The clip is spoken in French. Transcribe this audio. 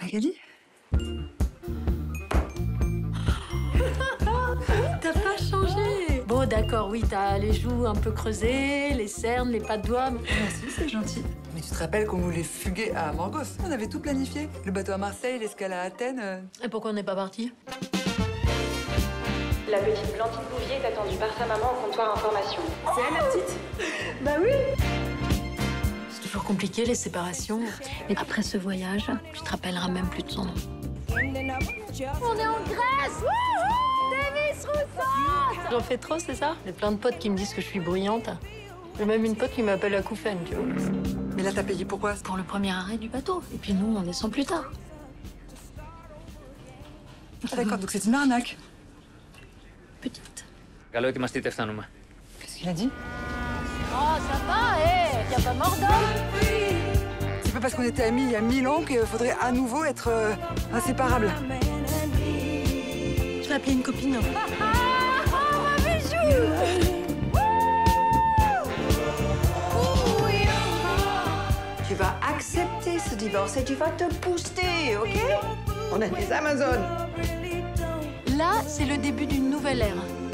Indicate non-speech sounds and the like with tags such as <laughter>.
Magali <laughs> T'as pas changé Bon, d'accord, oui, t'as les joues un peu creusées, les cernes, les pas de doigts. mais- Merci, c'est gentil. Mais tu te rappelles qu'on voulait fuguer à Morgos On avait tout planifié. Le bateau à Marseille, l'escale à Athènes. euh. Et pourquoi on n'est pas parti? La petite Blandine Bouvier est attendue par sa maman au comptoir information. C'est elle, la petite? Bah oui toujours compliqué, les séparations. Mais après ce voyage, tu te rappelleras même plus de son nom. On est en Grèce Davis Rousseau J'en fais trop, c'est ça? J'ai plein de potes qui me disent que je suis bruyante. J'ai même une pote qui m'appelle la couffaine, tu vois. Mais là, t'as payé pourquoi Pour le premier arrêt du bateau. Et puis nous, on descend plus tard. Ah, d'accord, donc c'est une arnaque. Petite. Qu'est-ce qu'il a dit? Oh, ça va, eh! hé hey, Y'a pas mort d'homme pas parce qu'on était amis il y a mille ans qu'il faudrait à nouveau être euh, inséparables. Je vais appeler une copine. <laughs> Tu vas accepter ce divorce et tu vas te booster, ok? On est des Amazones. Là, c'est le début d'une nouvelle ère.